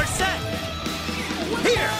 are set! Here!